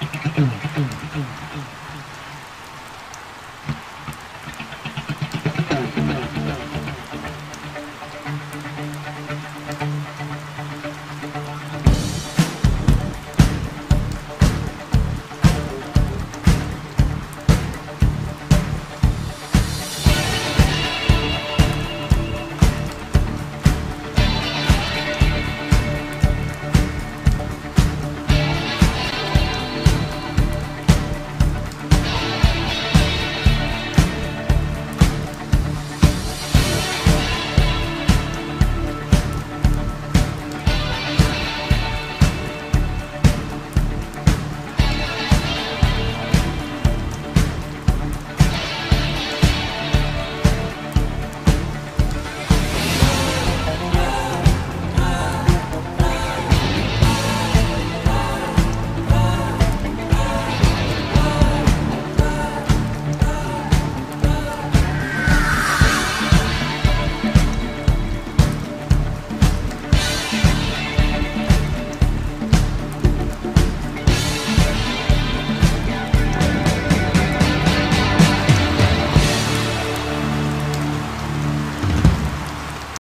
縦に縦に縦に縦に縦に。